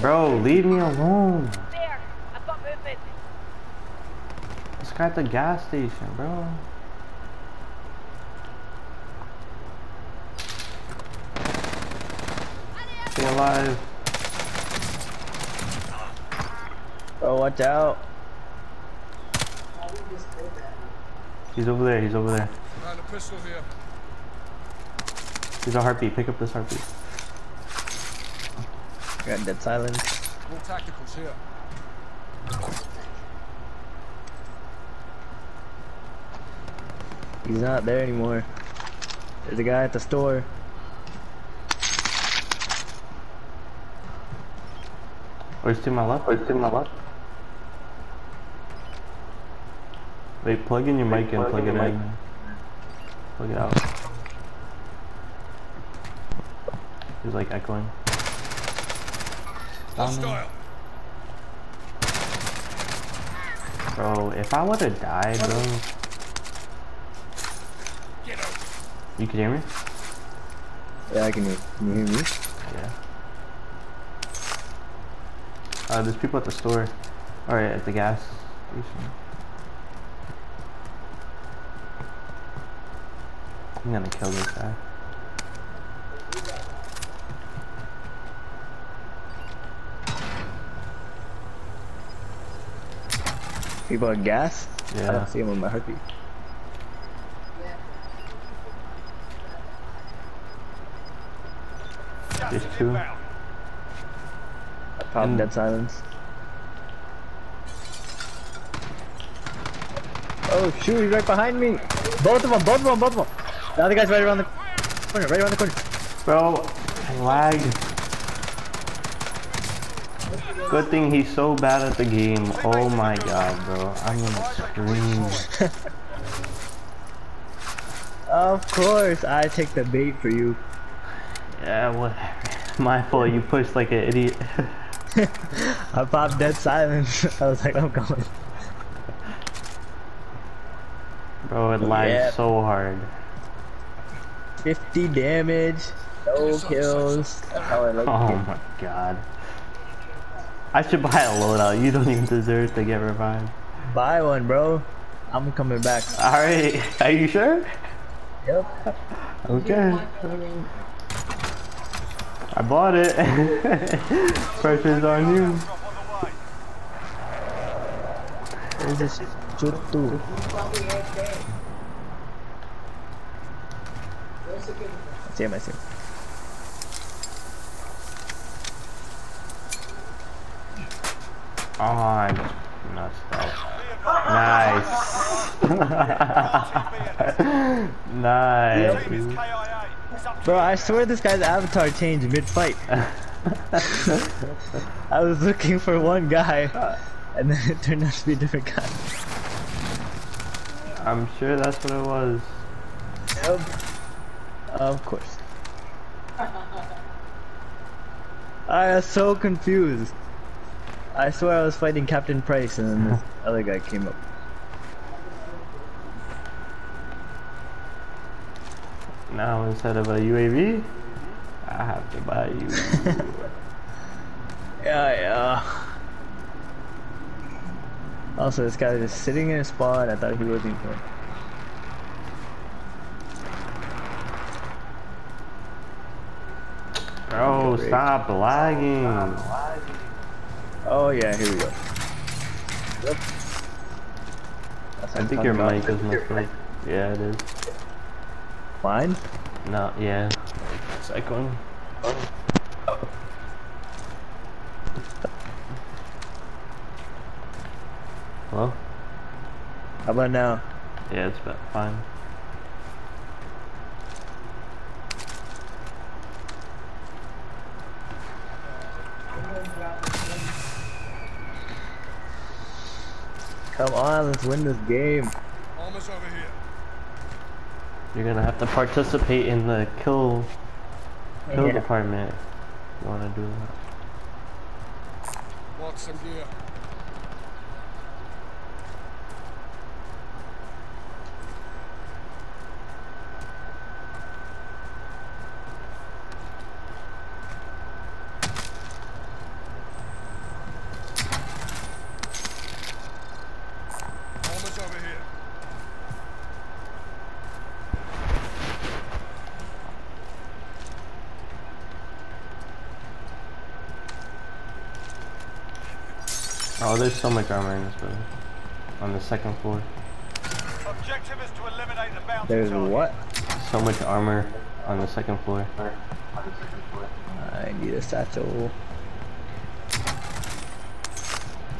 Bro, leave me alone. There, I've got. This guy at the gas station, bro. Stay alive. Bro, watch out. He's over there, he's over there. Found a pistol here. He's a heartbeat. Pick up this heartbeat. Got dead silence. More tacticals here. He's not there anymore. There's a guy at the store. Where's to my left? Where's to my left? Wait, plug in your mic and plug it in. Plug it out. He's like echoing. Hostile. Bro, if I would've died, bro. Get out. You can hear me? Yeah, I can hear. Can you hear me? Yeah. Uh, there's people at the store. Alright, at the gas station. I'm gonna kill this guy. People at gas? I Yeah. don't see him on my heartbeat. There's two. I popped dead silence. Oh shoot, he's right behind me! Both of them, both of them, both of them! The other guy's right around the corner, right around the corner. Bro, lag. Good thing he's so bad at the game. Oh my god, bro. I'm gonna scream. Of course, I take the bait for you. Yeah, whatever. My fault, you pushed like an idiot. I popped dead silence. I was like, I'm going. Bro, it oh, lags Yeah. so hard. 50 damage, no kills. That's like Oh my god. I should buy a loadout. You don't even deserve to get revived. Buy one, bro. I'm coming back. Alright, are you sure? Yep. Okay. I bought it. Pressure's on you. Where's this see him, I see him. Oh, I just messed up. Nice. nice. Bro, I swear this guy's avatar changed mid-fight. I was looking for one guy, and then it turned out to be a different guy. I'm sure that's what it was. Yep. Of course. I was so confused. I swear I was fighting Captain Price, and then this other guy came up. Now instead of a UAV, I have to buy you. Yeah, yeah. Also, this guy is sitting in a spot I thought he wasn't going. Bro, stop lagging. Oh yeah, here we go. Yep. I think your mic is messed up. Yeah, it is. Mine? No, yeah. It's echoing. Hello? How about now? Yeah, it's about fine. Come on, let's win this game. Armor's over here. You're gonna have to participate in the kill kill Yeah. department. You wanna do that? Watch some gear. Oh, there's so much armor in this building. On the second floor. Objective is to eliminate the bounty There's target. what? So much armor on the second floor. I need a satchel.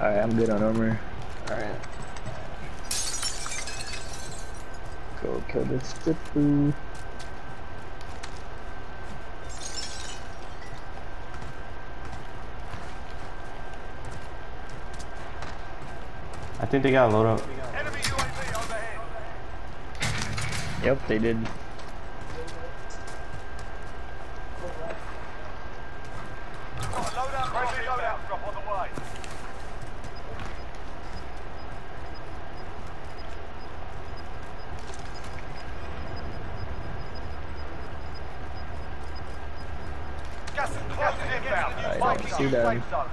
Alright, I'm good on armor. Alright. Go kill this Tipu. I think they got a load up. Yep, they did. Got a loadout, friendly loadout drop on the way. Gas is closing inbound. I Marking don't see new them. safe zone.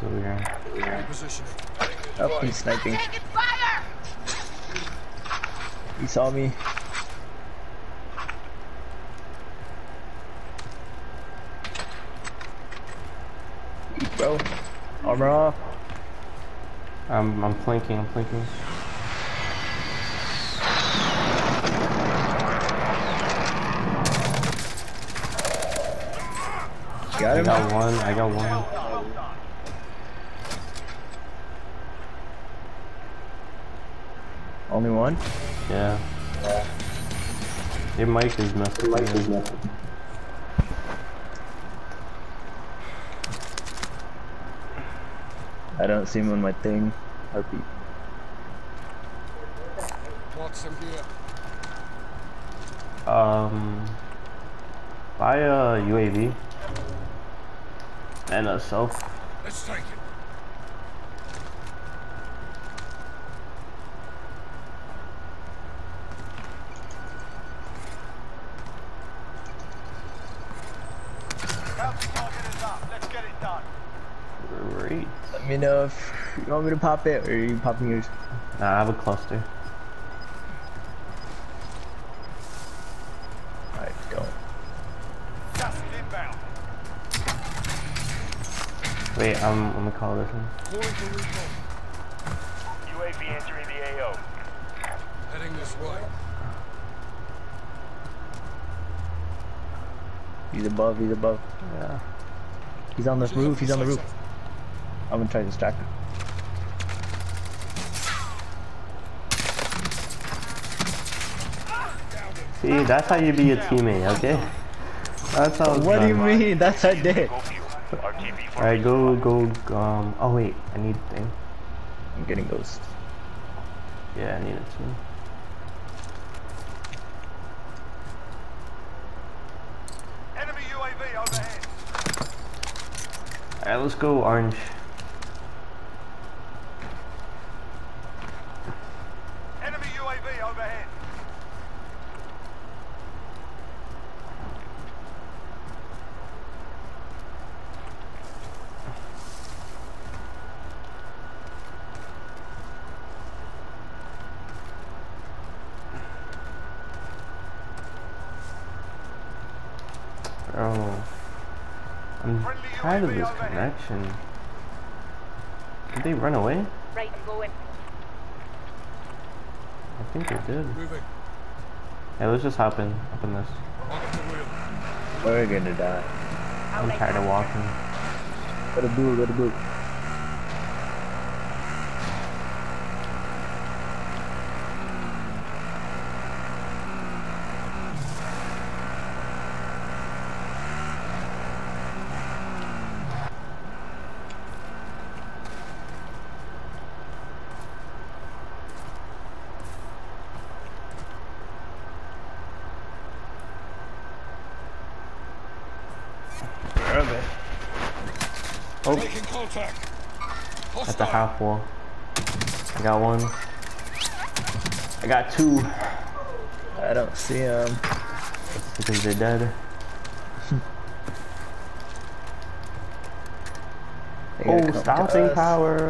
So we're Repositioning. Oh, he's sniping. He saw me. Eat, Bro, armor off. I'm I'm flanking, I'm flanking. Got I got one, I got one. Well done. Only one. Yeah. Your mic is messing up. I don't see him on my thing. Heartbeat. Watson here. Um buy a UAV and a self. Let's take it. Bounty target is up. Let's get it done. Great. Let me know if you want me to pop it or are you popping yours. Nah, I have a cluster. Alright, go. Gas is inbound. Wait, I'm I'm gonna call this one. Calling for recon. UAV entering the AO. Heading this way. He's above, he's above. Yeah. He's on this roof, he's on the roof. I'm gonna try to distract him. See, that's how you be a teammate, okay? That's how it's What do you done. mean? That's how I did. Alright, go, go, um, oh wait, I need a thing. I'm getting ghost. Yeah, I need it too. Enemy UAV overhead. Alright, let's go orange. Enemy UAV overhead. Bro. I'm tired of this connection. Did they run away? Right, I'm going. I think they did. Moving. Yeah, let's just hop in, hop in this. On the wheel. We're gonna die. I'm tired of walking. Gotta do, gotta go at the Hostile. half wall. I got one. I got two. I don't see him. Because they're dead. They Oh, come stopping power.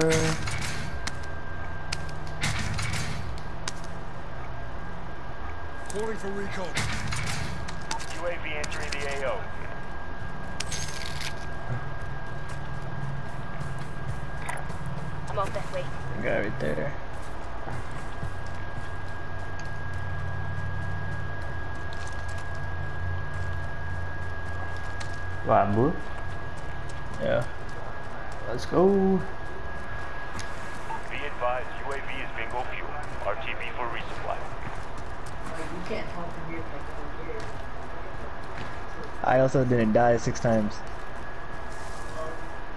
Calling for recon. UAV entering the AO. Move this way. Guy right there. What, boo? Yeah. Let's go. Be advised, UAV is bingo fuel. RTB for resupply. I also didn't die six times.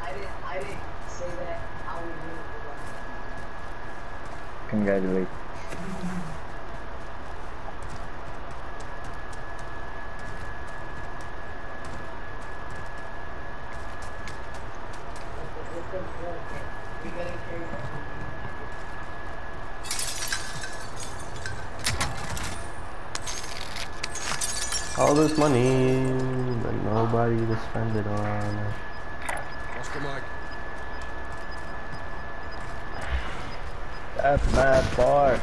I didn't, I didn't say that. I would really Congratulate. We gotta carry that. All this money, but nobody to spend it on. Oscar Mike. That's mad far.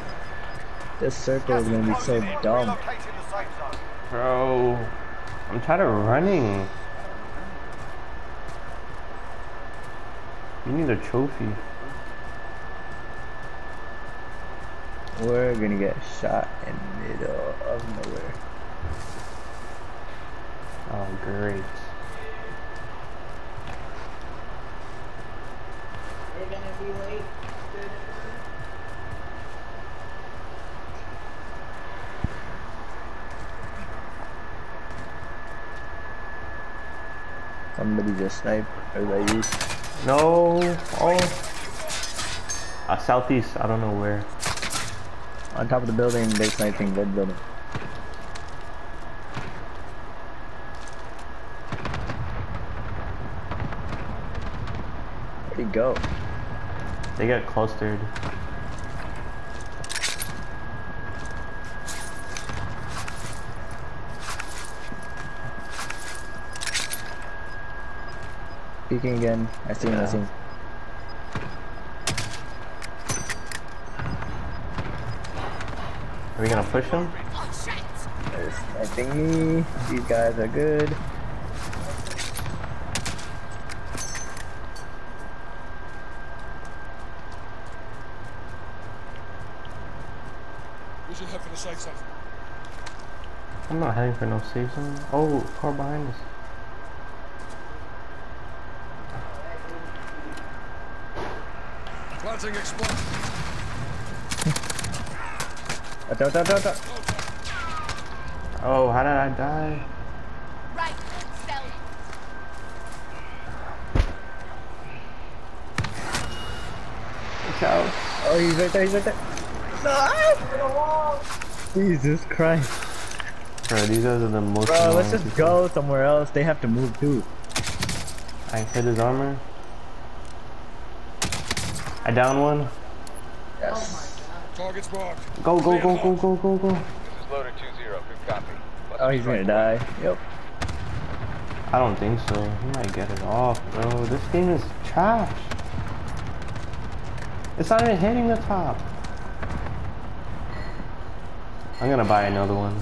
This circle is gonna be so dumb. Relocating the safe zone. Bro, I'm tired of running. You need a trophy. We're gonna get shot in the middle of nowhere. Oh, great. They're gonna be late. Somebody just sniped. Or that you? No. Oh. Uh, southeast. I don't know where. On top of the building, they're sniping red building. Where'd he go? They got clustered. Peeking again. I see him, I see him. Are we gonna push him? They're sniping me. These guys are good. We should head for the safe zone. I'm not heading for no safe zone. Oh, car behind us. Planting explosive. Watch out, watch out, watch out. Oh, how did I die? Right, sell. Watch out. Oh, he's right there, he's right there. No! Jesus Christ. Bro, these guys are the most Bro, let's just people. go somewhere else. They have to move too. I hit his armor. I down one. Yes. Target's marked. Go, go, go, go, go, go, go. This is loader 2-0. Good copy. Let's Oh, he's gonna die. Yep. I don't think so. He might get it off, bro. This game is trash. It's not even hitting the top. I'm gonna buy another one.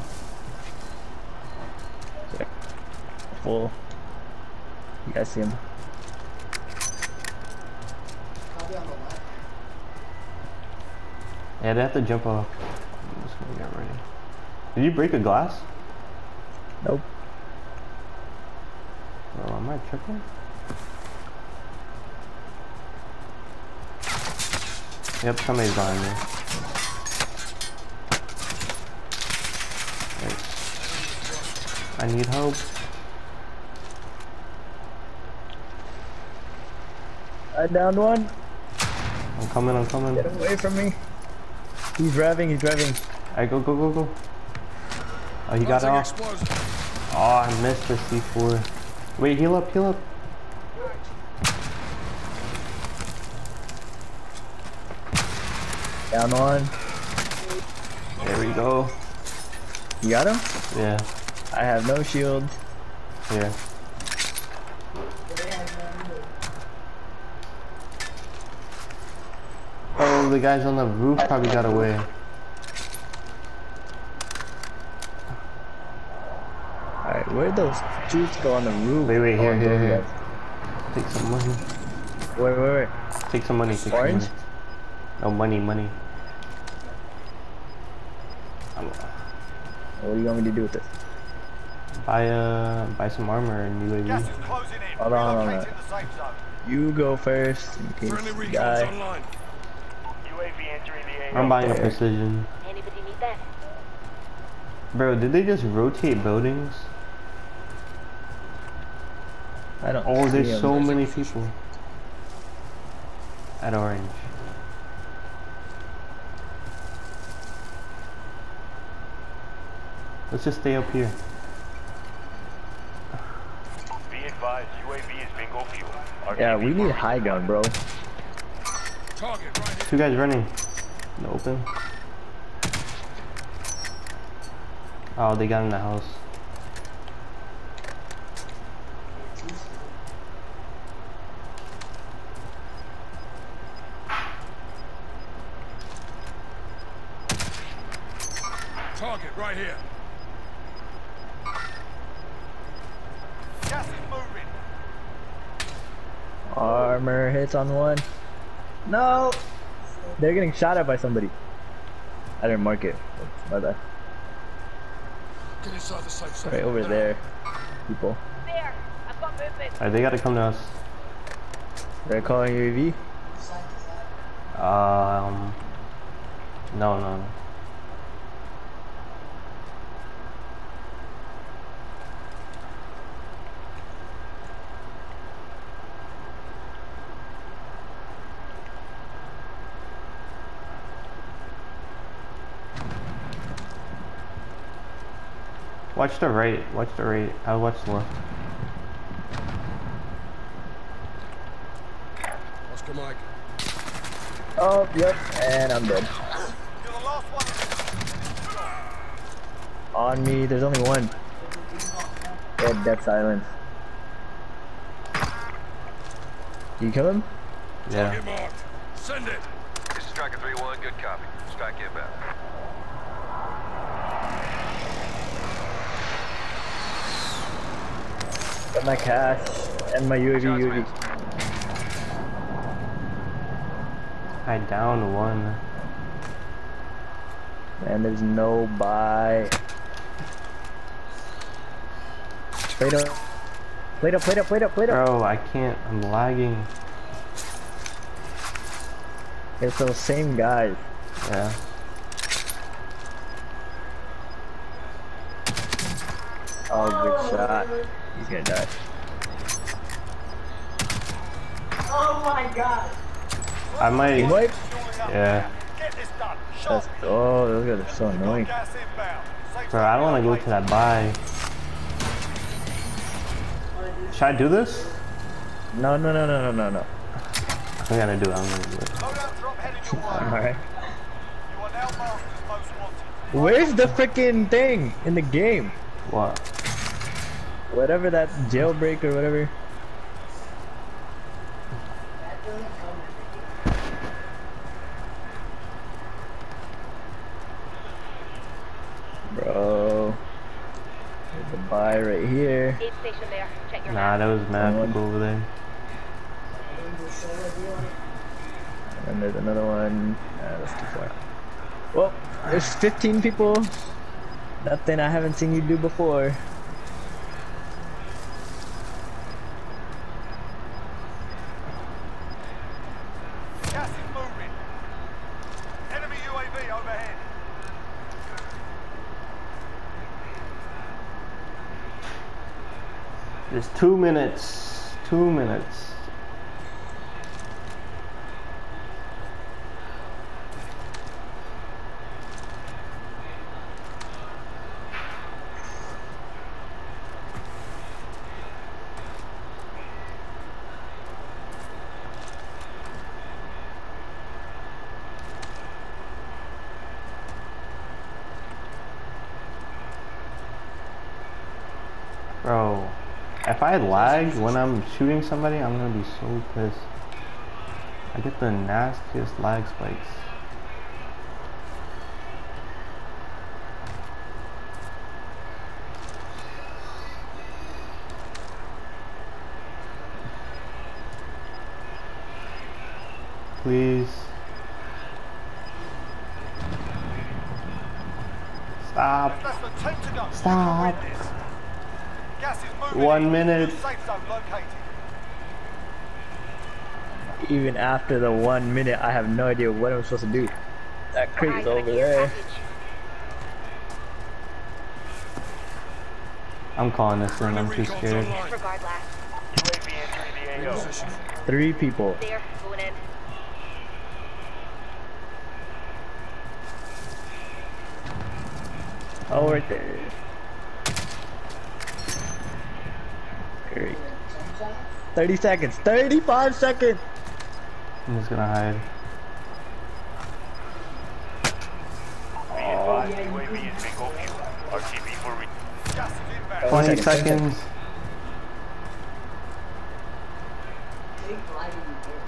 Full. You guys see him? Probably on the left. Yeah, they have to jump off. I'm just gonna get ready. Did you break a glass? Nope. Bro, am I tripping? Yep, somebody's behind me. Thanks. I need help. I downed one. I'm coming, I'm coming. Get away from me. He's driving, he's driving. I go, go, go, go. Oh, he got off. Oh, I missed the C4. Wait, heal up, heal up. Down one. There we go. You got him? Yeah, I have no shield. here. Oh, the guys on the roof probably got away. Alright, where'd those dudes go on the roof? Wait, wait, here, Oh, here, here. guys. Take some money. Wait, wait, wait. Take some money. Take Orange? some money. No money, money. I'm, What do you want me to do with this? buy uh buy some armor and Gas UAV. is closing in. Hold on, hold on. Relocating the safe zone. You go first in case Friendly you die. online. UAV entering the AO. I'm buying a precision. Anybody need that? Bro, did they just rotate buildings? I don't. Oh, there's him. so many people. At orange. Let's just stay up here. Be advised, UAV is bingo fuel. Yeah, RTB we for need high gun, bro. Target right. Two guys running. In the open. Oh, they got in the house. Target right here. Gas is moving. Armor hits on one. No! They're getting shot at by somebody. I didn't mark it. Oops, My bad. Get inside the safe zone. Right over there. People. There. I've got movement. Alright, they gotta come to us. They're calling UAV. Um. No, no, no. Watch the right. Watch the right. I'll watch the left. Oscar Mike. Oh, yep. And I'm dead. You're the last one. On me, there's only one. Dead, death silence. You kill him? Yeah. Target marked. Send it. This is Striker 3-1. Good copy. Strike inbound. Got my cash and my UAV UAV. I down one. And there's no buy. Plate up. Plate up, plate up, plate up, plate up. Bro, I can't. I'm lagging. It's those same guys. Yeah. Oh, good shot. He's gonna die. Oh my god. I might. Wipe. Yeah. Get this done. Let's Shot. Oh, go. Those guys are so annoying. Gas inbound. Safe Bro, I don't want to go to that buy. Should I do this? No, no, no, no, no, no, no. I gotta do it. I'm gonna do it. Loadout drop headed your way. Alright. You are now marked as most wanted. Where's the freaking thing in the game? What? Whatever that jailbreak or whatever. That doesn't come in the Bro. There's a buy right here. Aid station there. Check your Nah, that was mad people over there. There's a solar deal on it. And there's another one. Uh, that's too far. Well, there's 15 people. Nothing I haven't seen you do before. Gas is moving. Enemy UAV overhead. There's two minutes. Two minutes. Bro, if I lag when I'm shooting somebody, I'm gonna be so pissed. I get the nastiest lag spikes. Please. Stop. Less than 10 to go. Stop. You can win this. Gas is moving One minute. Safe zone located. Even after the one minute, I have no idea what I'm supposed to do. That crate's Eyes over on a care there. I'm calling this in. I'm too scared. online. Disregard last. UAV entering the AO. Position. Three people. There. Oh, right there. Great. 30 seconds. 35 seconds. I'm just gonna hide. Be advised, UAV is bingo fuel. RTB for re- Gas is inbound. 20 seconds, seconds. Take lighting here.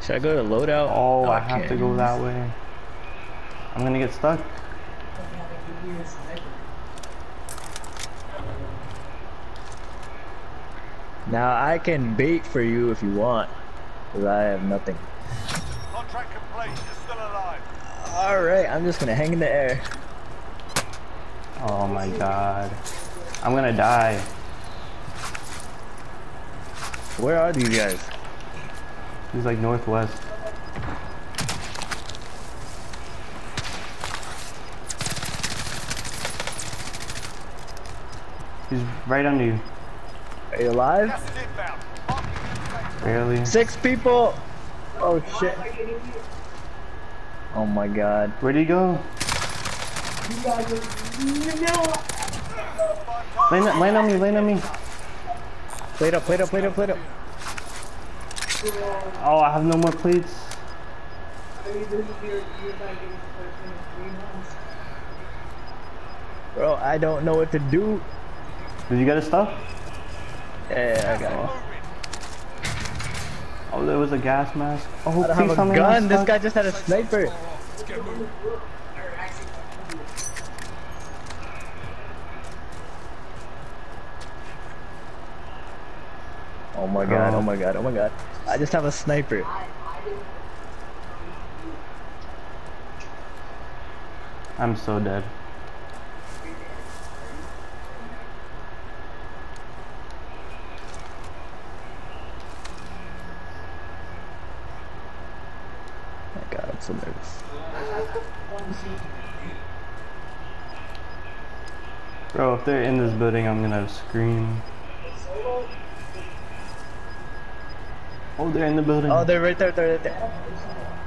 Should I go to loadout? Oh, No, I oh, have to can't. go that way. I'm gonna get stuck. Don't have a good year sniper. Now I can bait for you if you want. Cause I have nothing. Contract complete. You're still alive. Alright, I'm just gonna hang in the air. Oh my god. I'm gonna die. Where are these guys? He's like northwest. He's right under you. Are you alive? Gas is inbound. Marking the safe Barely. Six people! Oh shit. Oh my god. Where'd he go? You guys are, you know, Land, land on me, land on me. Plate up, plate up, plate up, plate up. Oh, I have no more plates. I mean, this is your, you're not getting the first thing in three months. Bro, I don't know what to do. Did you get his stuff? Yeah, I got it. Oh, there was a gas mask. Oh, I please have a me I'm not gun. This guy just had a sniper. Let's get moving. Or actually, Oh my god, Oh. oh my god, oh my god. I just have a sniper. I, I didn't. I'm so dead. God, I'm so nervous. Bro, if they're in this building, I'm gonna scream. Oh, they're in the building. Oh, they're right there, they're right there.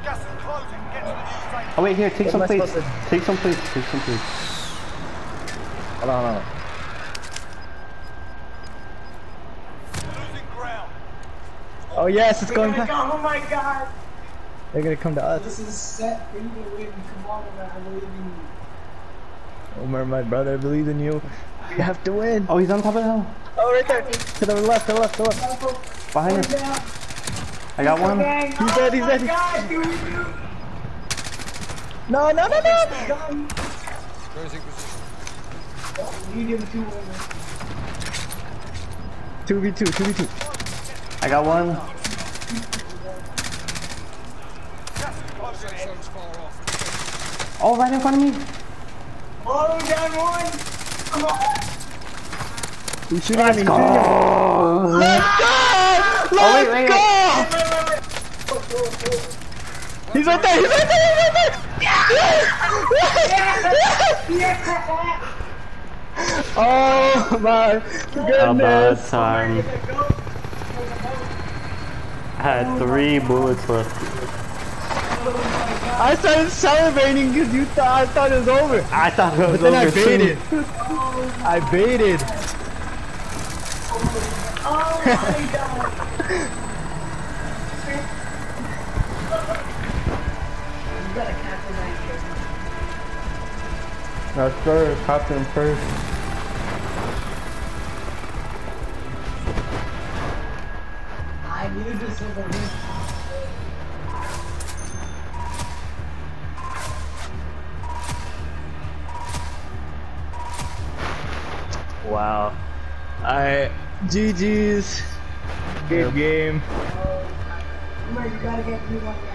Gas is closing. Get to the Oh wait, here, take What some am I plates. Take some plates. Take some plates. Hold on, hold on. Oh yes, it's They're going back. come, oh my god! They're gonna come to us. This is set for you to win. Come on, man. I believe in you. Umar, my brother, I believe in you. We have to win. Oh, he's on top of the hill. Oh, right there. To the left, to the left, to the left. Behind him. I got one. Gang, He's dead, he's oh dead. god, dude, you. No, no, no, no. Raising position. Oh, you two women. 2v2, 2v2. I got one. Gas is closing Safe in. zone's far off. Oh, right in front of me. Oh, down one. Come on. He's shooting at me. he's shooting at me. Oh, Let's go! oh Let's wait, wait, go! wait. He's right there, he's right there, he's right there! Oh, yes! Yes! Oh my goodness. About goodness! time. I had three bullets left. I started celebrating because you thought I thought it was over. I thought it was But then I over too. baited. I baited. Oh my god. You gotta. That's first. Captain first. GG's. Good game. Remember, you gotta get me one guy.